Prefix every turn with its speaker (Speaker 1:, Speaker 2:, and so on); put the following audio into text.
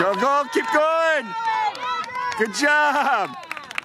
Speaker 1: Go, go, keep going. Good job.